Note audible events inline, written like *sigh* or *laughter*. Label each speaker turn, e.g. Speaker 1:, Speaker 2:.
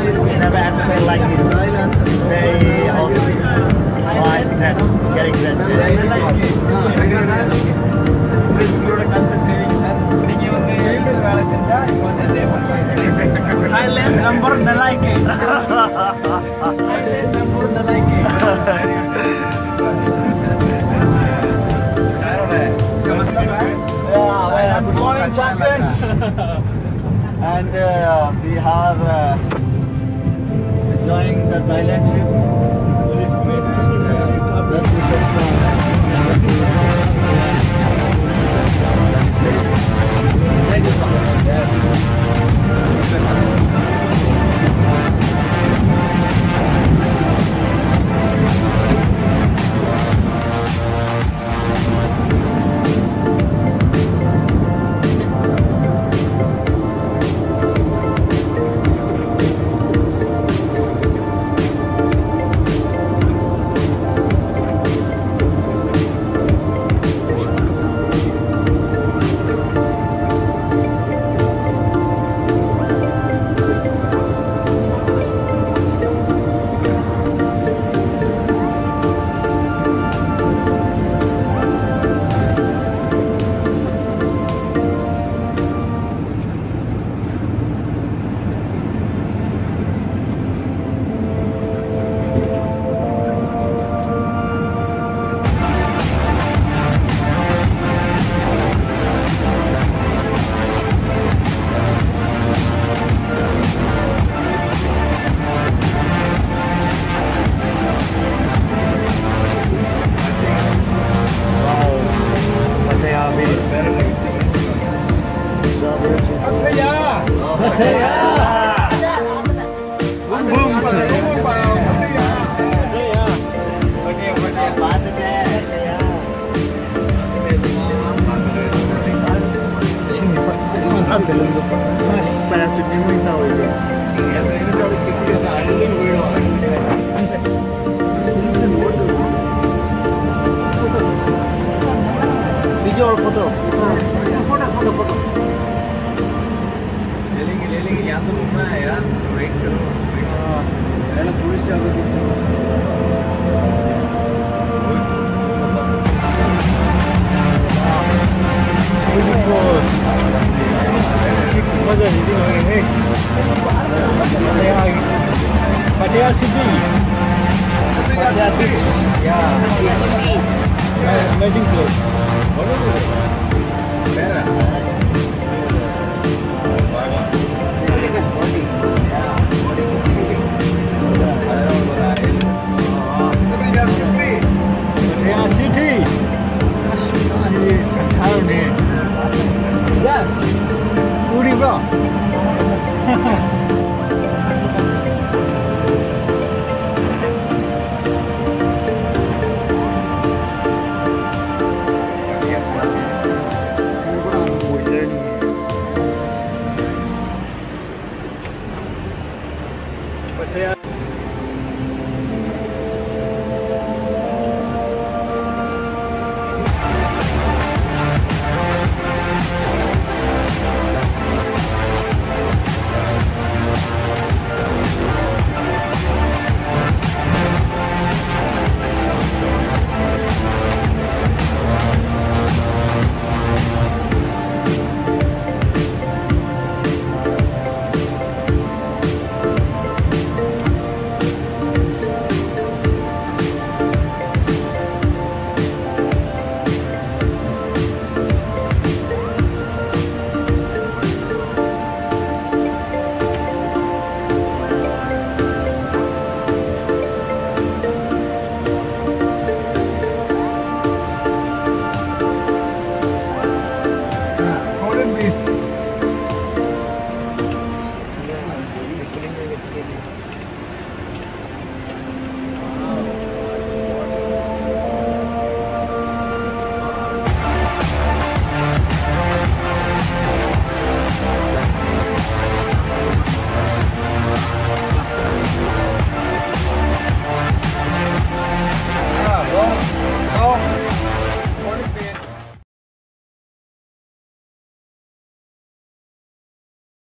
Speaker 1: We never anticipate like this. Very awesome. Oh, I
Speaker 2: getting that.
Speaker 1: Thailand number nalaike. Thailand number. Yeah, we are champions. *laughs*
Speaker 2: and uh, we have uh, enjoying the Thailand trip. Thank you
Speaker 1: Pattaya Beach. Celebrating. Pattaya. jual foto. Foto, foto, foto. Lelingi, lelingi, ya tuh rumah ya, baik tuh. Oh, Kalau polisi aku gitu. Amazing place.